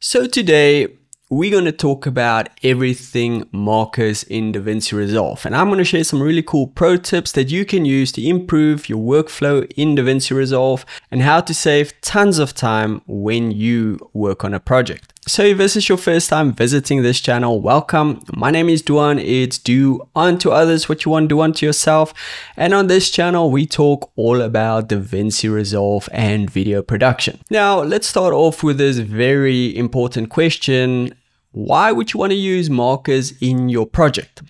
So today we're going to talk about everything markers in DaVinci Resolve. And I'm going to share some really cool pro tips that you can use to improve your workflow in DaVinci Resolve and how to save tons of time when you work on a project. So if this is your first time visiting this channel, welcome. My name is Duan. It's do unto others what you want to do unto yourself. And on this channel, we talk all about DaVinci Resolve and video production. Now, let's start off with this very important question. Why would you want to use markers in your project?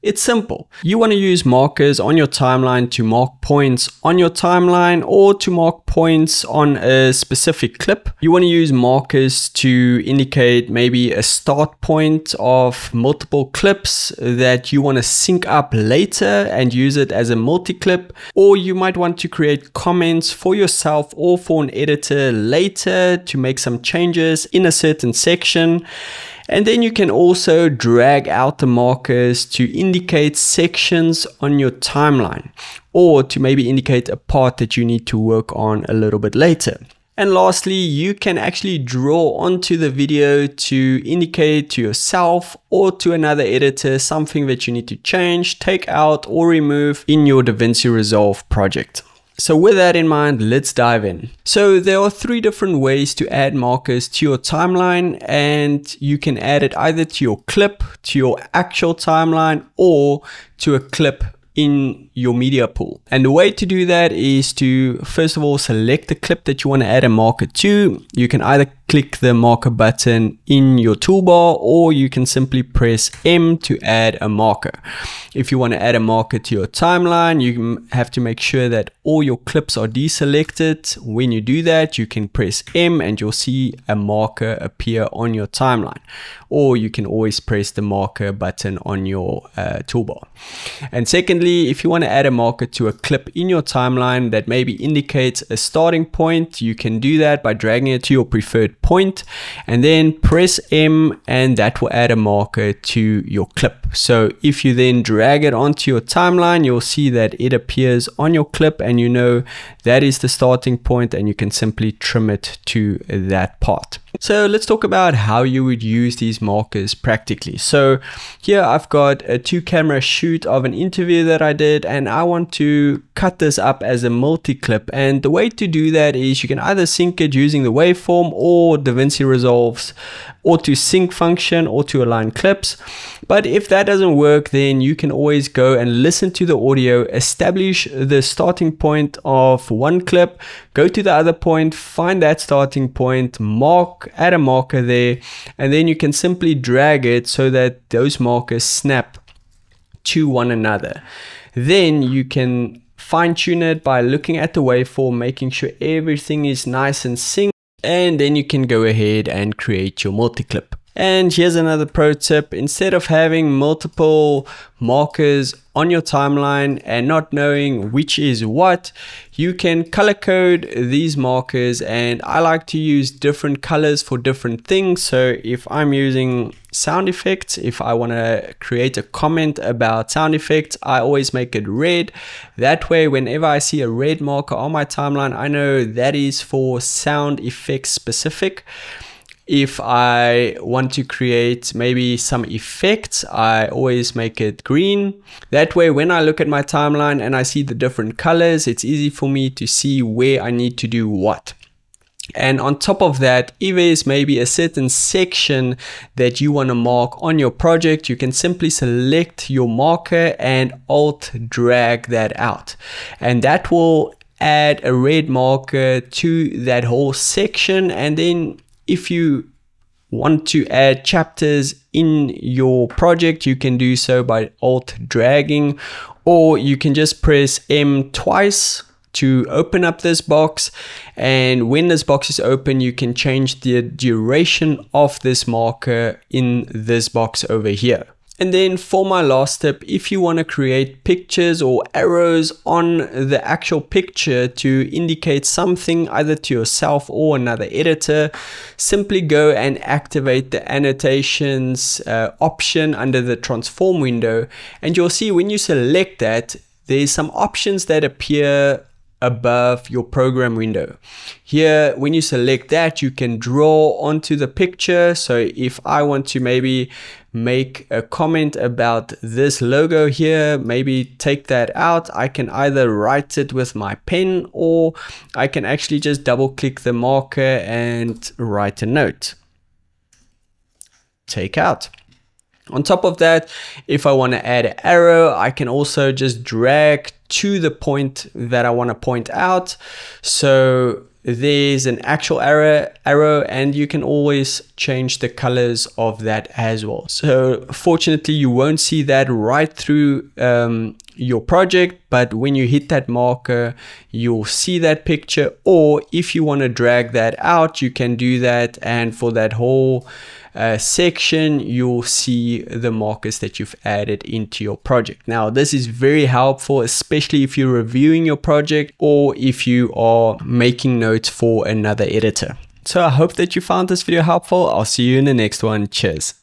It's simple. You want to use markers on your timeline to mark points on your timeline or to mark points on a specific clip. You want to use markers to indicate maybe a start point of multiple clips that you want to sync up later and use it as a multi-clip. Or you might want to create comments for yourself or for an editor later to make some changes in a certain section. And then you can also drag out the markers to indicate sections on your timeline or to maybe indicate a part that you need to work on a little bit later. And lastly, you can actually draw onto the video to indicate to yourself or to another editor something that you need to change, take out or remove in your DaVinci Resolve project. So with that in mind, let's dive in. So there are three different ways to add markers to your timeline and you can add it either to your clip, to your actual timeline or to a clip in your media pool. And the way to do that is to first of all select the clip that you want to add a marker to. You can either click the marker button in your toolbar or you can simply press M to add a marker. If you want to add a marker to your timeline, you have to make sure that all your clips are deselected. When you do that, you can press M and you'll see a marker appear on your timeline. Or you can always press the marker button on your uh, toolbar. And secondly, if you want to add a marker to a clip in your timeline that maybe indicates a starting point, you can do that by dragging it to your preferred point and then press M and that will add a marker to your clip. So if you then drag it onto your timeline, you'll see that it appears on your clip and you know that is the starting point and you can simply trim it to that part. So let's talk about how you would use these markers practically. So here I've got a two camera shoot of an interview that I did and I want to cut this up as a multi-clip and the way to do that is you can either sync it using the waveform or DaVinci Resolve's auto sync function or to align clips. But if that doesn't work, then you can always go and listen to the audio, establish the starting point of one clip, go to the other point, find that starting point, mark, add a marker there, and then you can simply drag it so that those markers snap to one another. Then you can fine tune it by looking at the waveform, making sure everything is nice and synced and then you can go ahead and create your multi-clip. And here's another pro tip. Instead of having multiple markers on your timeline and not knowing which is what, you can color code these markers and I like to use different colors for different things. So if I'm using sound effects, if I want to create a comment about sound effects, I always make it red. That way, whenever I see a red marker on my timeline, I know that is for sound effects specific if I want to create maybe some effects, I always make it green. That way, when I look at my timeline and I see the different colors, it's easy for me to see where I need to do what. And on top of that, if there's maybe a certain section that you want to mark on your project, you can simply select your marker and alt drag that out. And that will add a red marker to that whole section. And then if you want to add chapters in your project, you can do so by alt dragging, or you can just press M twice to open up this box. And when this box is open, you can change the duration of this marker in this box over here. And then for my last tip, if you want to create pictures or arrows on the actual picture to indicate something either to yourself or another editor, simply go and activate the annotations uh, option under the transform window. And you'll see when you select that, there's some options that appear above your program window. Here, when you select that, you can draw onto the picture. So if I want to maybe make a comment about this logo here, maybe take that out, I can either write it with my pen or I can actually just double click the marker and write a note. Take out. On top of that, if I want to add an arrow, I can also just drag to the point that I want to point out. So there's an actual arrow, arrow and you can always change the colors of that as well. So fortunately, you won't see that right through um, your project, but when you hit that marker, you'll see that picture. Or if you want to drag that out, you can do that. And for that whole uh, section, you'll see the markers that you've added into your project. Now, this is very helpful, especially if you're reviewing your project or if you are making notes for another editor. So I hope that you found this video helpful. I'll see you in the next one. Cheers.